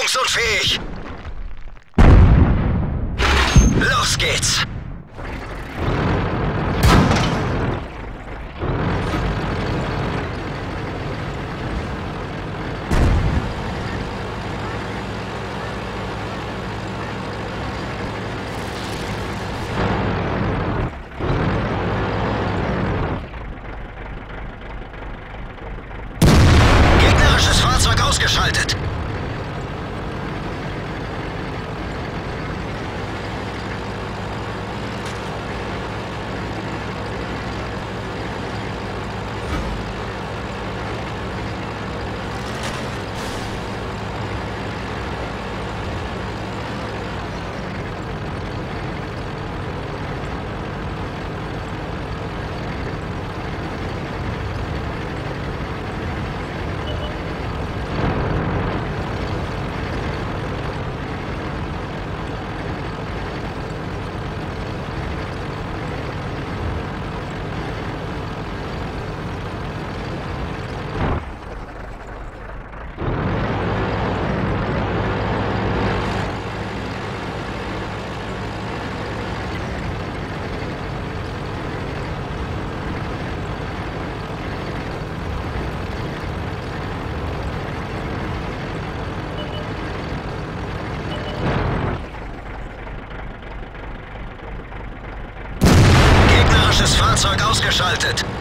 bewegungsunfähig! Los geht's! geschaltet.